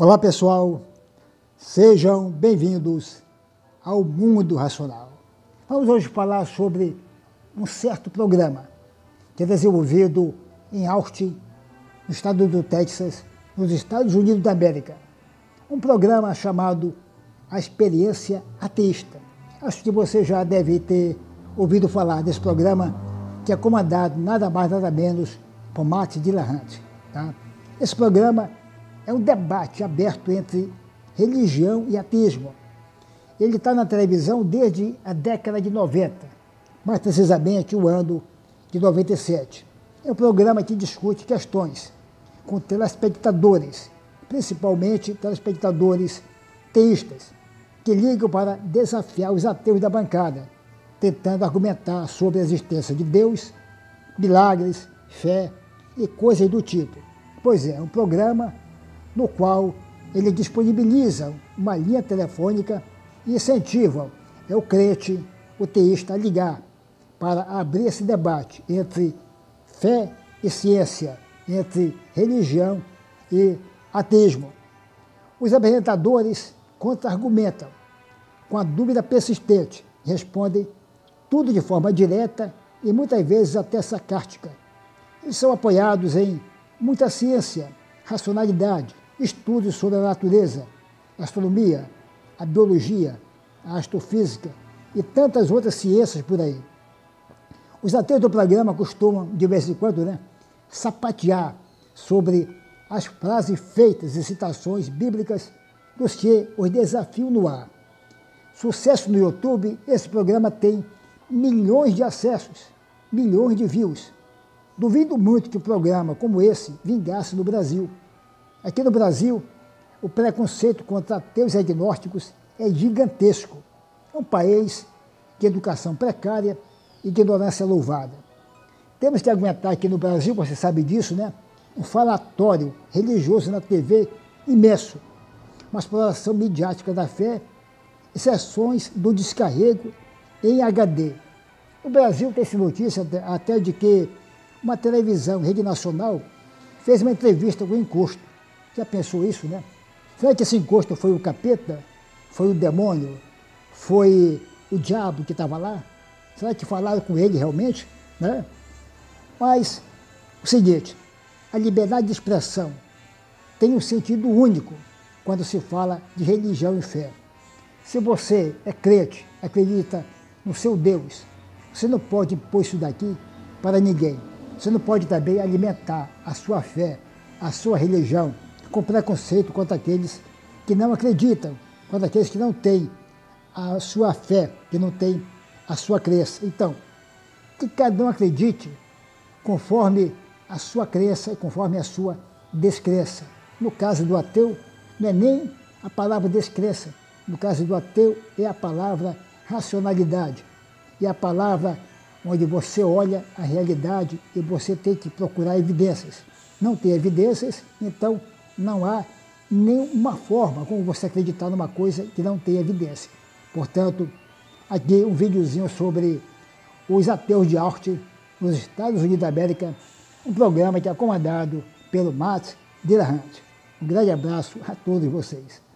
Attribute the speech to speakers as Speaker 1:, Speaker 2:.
Speaker 1: Olá pessoal, sejam bem-vindos ao Mundo Racional. Vamos hoje falar sobre um certo programa que é desenvolvido em Austin, no estado do Texas, nos Estados Unidos da América. Um programa chamado A Experiência Ateísta. Acho que você já deve ter ouvido falar desse programa que é comandado nada mais nada menos por Matt Dillahunty. Tá? Esse programa é um debate aberto entre religião e ateísmo. Ele está na televisão desde a década de 90, mais precisamente o ano de 97. É um programa que discute questões com telespectadores, principalmente telespectadores teístas, que ligam para desafiar os ateus da bancada, tentando argumentar sobre a existência de Deus, milagres, fé e coisas do tipo. Pois é, um programa no qual ele disponibiliza uma linha telefônica e incentiva o crente, o teísta, a ligar para abrir esse debate entre fé e ciência, entre religião e ateísmo. Os apresentadores contra-argumentam com a dúvida persistente, respondem tudo de forma direta e muitas vezes até sarcástica. Eles são apoiados em muita ciência, racionalidade, estudos sobre a natureza, a astronomia, a biologia, a astrofísica e tantas outras ciências por aí. Os ateus do programa costumam, de vez em quando, né, sapatear sobre as frases feitas e citações bíblicas dos que os desafiam no ar. Sucesso no YouTube, esse programa tem milhões de acessos, milhões de views. Duvido muito que um programa como esse vingasse no Brasil. Aqui no Brasil, o preconceito contra ateus e agnósticos é gigantesco. É um país de educação precária e de ignorância louvada. Temos que aguentar aqui no Brasil, você sabe disso, né? Um falatório religioso na TV imenso, uma exploração midiática da fé e sessões do descarrego em HD. O Brasil tem essa notícia até de que uma televisão, rede nacional, fez uma entrevista com o encosto já pensou isso, né? Será que esse encosto foi o capeta? Foi o demônio? Foi o diabo que estava lá? Será que falaram com ele realmente? Né? Mas, o seguinte, a liberdade de expressão tem um sentido único quando se fala de religião e fé. Se você é crente, acredita no seu Deus, você não pode impor isso daqui para ninguém. Você não pode também alimentar a sua fé, a sua religião, com preconceito contra aqueles que não acreditam, contra aqueles que não têm a sua fé, que não têm a sua crença. Então, que cada um acredite conforme a sua crença e conforme a sua descrença. No caso do ateu, não é nem a palavra descrença. No caso do ateu, é a palavra racionalidade. E a palavra onde você olha a realidade e você tem que procurar evidências. Não tem evidências, então não há nenhuma forma como você acreditar numa coisa que não tem evidência. Portanto, aqui um videozinho sobre os ateus de arte nos Estados Unidos da América, um programa que é comandado pelo Matt Dillahunty. Um grande abraço a todos vocês.